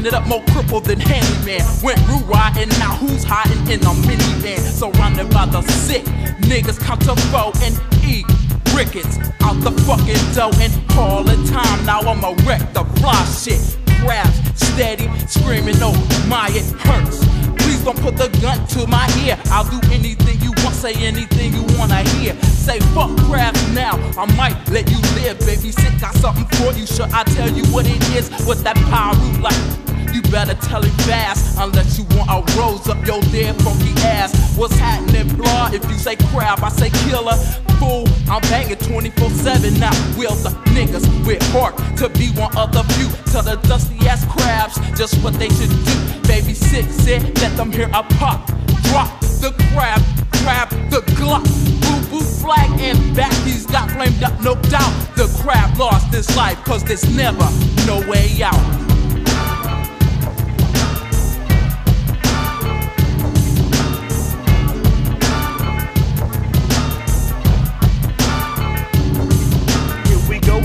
ended up more crippled than handyman. Went root riding, now who's hiding in a minivan? Surrounded by the sick, niggas come to foe and eat rickets out the fucking dough and call the time. Now I'ma wreck, the fly shit. Grabs steady, screaming, oh my, it hurts. Please don't put the gun to my ear. I'll do anything you want, say anything you wanna hear. Say fuck crabs now, I might let you live, baby. Sick, got something for you. Should I tell you what it is? What that power like? You better tell it fast, unless you want a rose up your dead funky ass. What's happening, blah? If you say crab, I say killer. Fool, I'm banging 24-7 now. Will the niggas with heart to be one of the few. Tell the dusty ass crabs just what they should do. Baby sick said, let them hear a pop. Drop the crab, crab the Glock. Boo boo flag and back, he's got flamed up, no doubt. The crab lost his life, cause there's never no way out.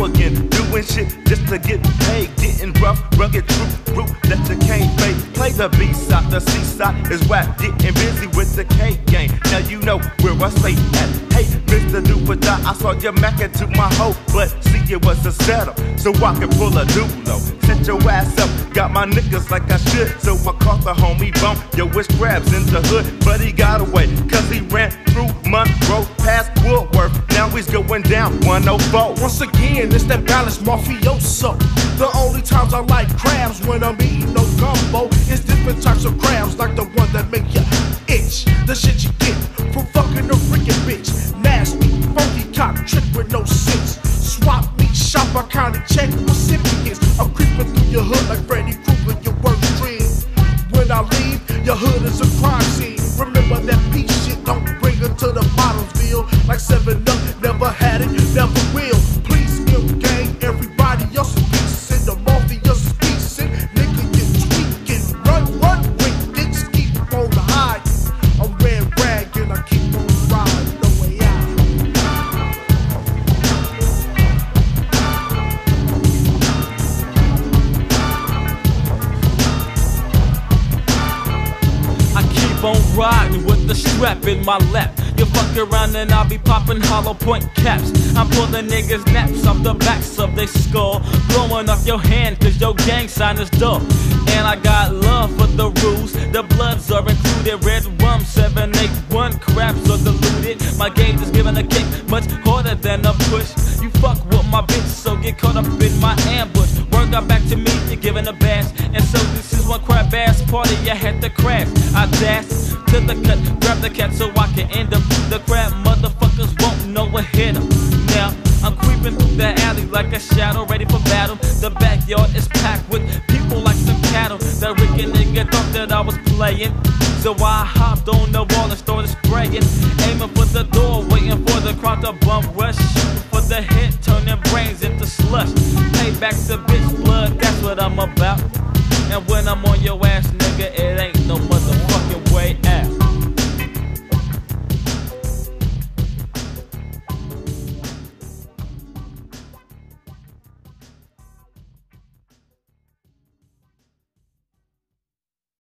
Again, doing shit just to get paid, getting rough, rugged, true, root that you can't fake. Play the B side, the C side is whack, getting busy with the K game. Now you know where I stay at. Hey, Mr. Dupada, I saw you macking to my hoe, but see it was a setup, so I can pull a dulo. Set your ass up, got my niggas like I should, so I caught the homie bump. Yo, it's crabs in the hood, but he got away, cause he ran through Monroe past Woodworth. Now he's going down 104. Once again, it's that balanced mafioso. The only times I like crabs when I'm eating no gumbo is different types of crabs, like the one that make you itch. The shit you get from fucking a freaking bitch. Nasty, funky cock trick with no sense. Swap meet shop, I county check recipients. I'm creeping through your hood like Freddy Krueger, your worst dream. When I leave, your hood is a crime scene. Remember that piece shit, don't bring her to the bottomsville. Like 7 Up, Keep riding with the strap in my lap. You fuck around and I'll be popping hollow point caps. I'm pulling niggas' naps off the backs of their skull. Blowing off your hand cause your gang sign is dull. And I got love for the rules. The bloods are included. Red rum 781 craps are diluted. My game is giving a kick much harder than a push. You fuck my bitch, so get caught up in my ambush. Word got back to me, you're giving a bash. And so this is one crab ass party, I had to crash. I dash to the cut, grab the cat so I can end up. The crab motherfuckers won't know what hit 'em. Now, I'm creeping through the alley like a shadow, ready for battle. The backyard is packed with people like some cattle. That Ricky nigga thought that I was playing. So I hopped on the wall and started spraying. Aiming for the door, waiting for the crowd to bum rush. For the hit, turning brains into slush. Pay back the bitch blood, that's what I'm about. And when I'm on your ass, nigga, it